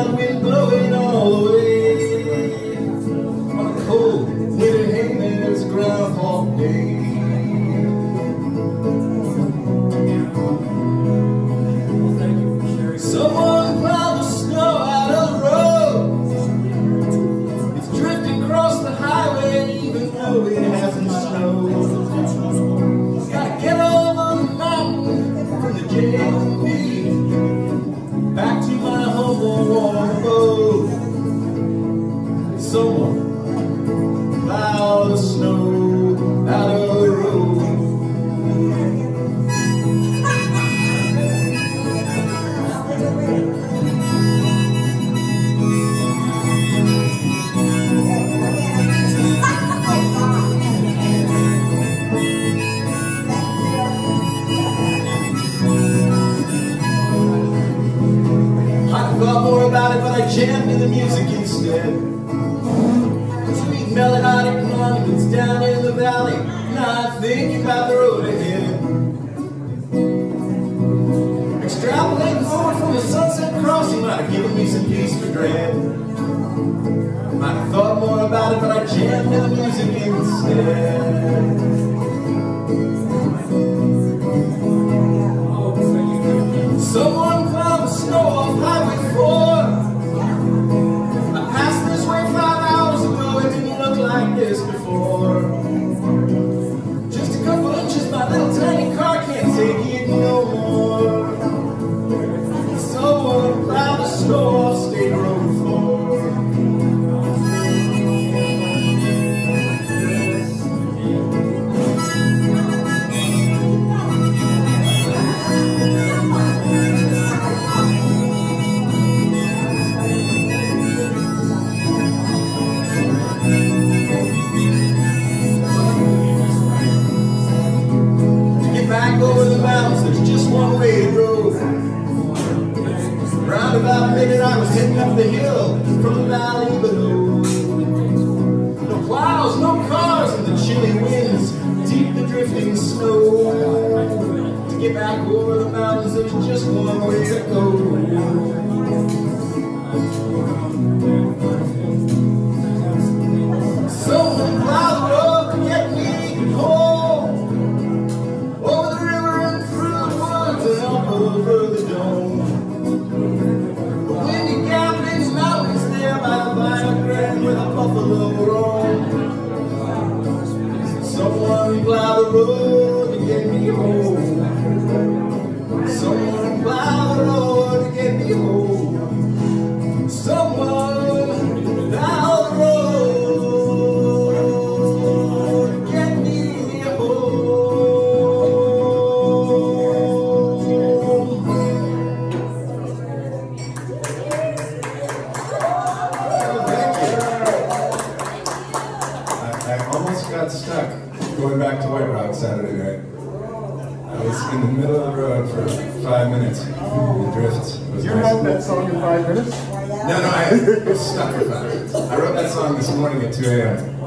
I've been blowing all the way. A cold winter Jemez ground all day. Someone plow the snow out of the road. I thought more about it, but I jammed to the music instead. Melodic monuments down in the valley, not thinking about the road ahead. Extrapolating forward from the sunset crossing might have given me some peace for dread. Might have thought more about it, but I jammed to the music instead. Back over the mountains, there's just one way to go. Round about midnight, I was heading up the hill from the valley below. No plows, no cars, and the chilly winds, deep the drifting snow. To get back over the mountains, there's just one way to go. Up Rock Saturday night. I was in the middle of the road for five minutes. The drift was You nice. wrote that song in five minutes? No, no, I was stuck for five minutes. I wrote that song this morning at 2 a.m.